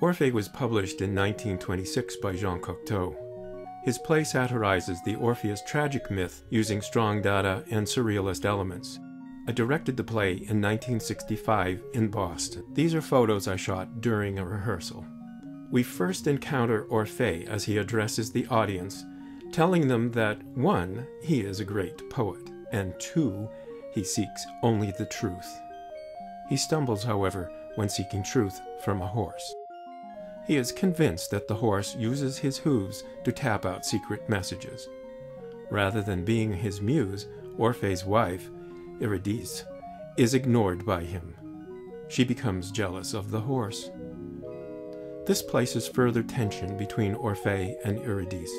Orphée was published in 1926 by Jean Cocteau. His play satirizes the Orpheus tragic myth using strong Dada and surrealist elements. I directed the play in 1965 in Boston. These are photos I shot during a rehearsal. We first encounter Orphée as he addresses the audience, telling them that one, he is a great poet, and two, he seeks only the truth. He stumbles, however, when seeking truth from a horse. He is convinced that the horse uses his hooves to tap out secret messages. Rather than being his muse, Orphée's wife, Eurydice, is ignored by him. She becomes jealous of the horse. This places further tension between Orphée and Eurydice.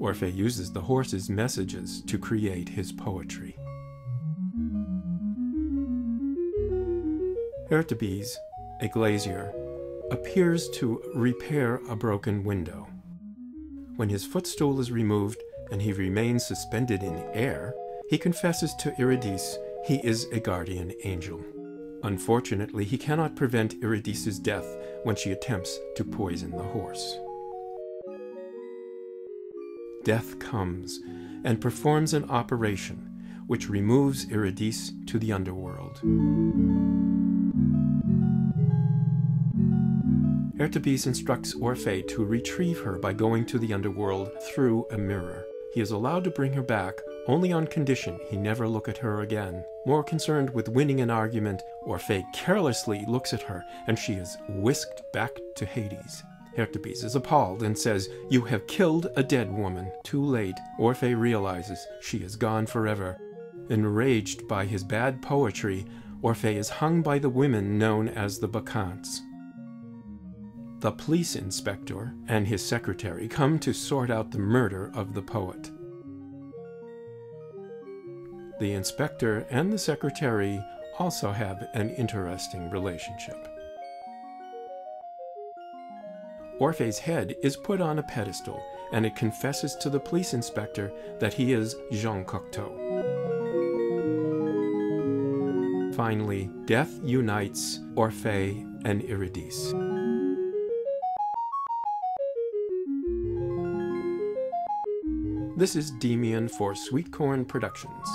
Orphée uses the horse's messages to create his poetry. Heurtebise, a glazier, appears to repair a broken window. When his footstool is removed and he remains suspended in air, he confesses to Eurydice he is a guardian angel. Unfortunately, he cannot prevent Eurydice's death when she attempts to poison the horse. Death comes and performs an operation which removes Eurydice to the underworld. Heurtebise instructs Orphée to retrieve her by going to the underworld through a mirror. He is allowed to bring her back only on condition he never look at her again. More concerned with winning an argument, Orphée carelessly looks at her and she is whisked back to Hades. Heurtebise is appalled and says, You have killed a dead woman. Too late, Orphée realizes she is gone forever. Enraged by his bad poetry, Orphée is hung by the women known as the Bacchantes. The police inspector and his secretary come to sort out the murder of the poet. The inspector and the secretary also have an interesting relationship. Orphée's head is put on a pedestal, and it confesses to the police inspector that he is Jean Cocteau. Finally, death unites Orphée and Eurydice. This is Demian for Sweetcorn Productions.